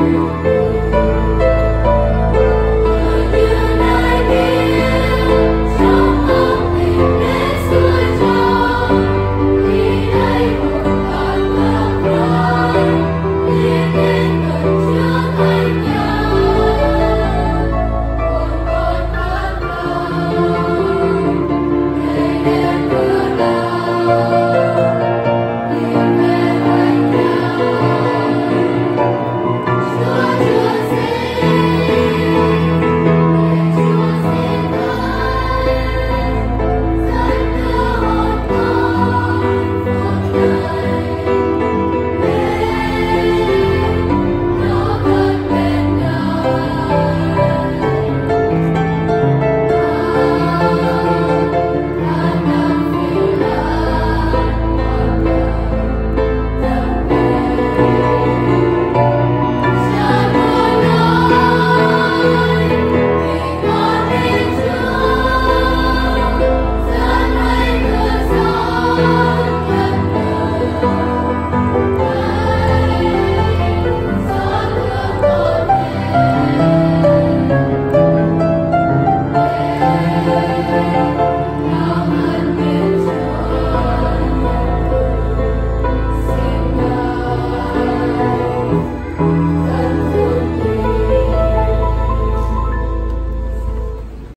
Música Thank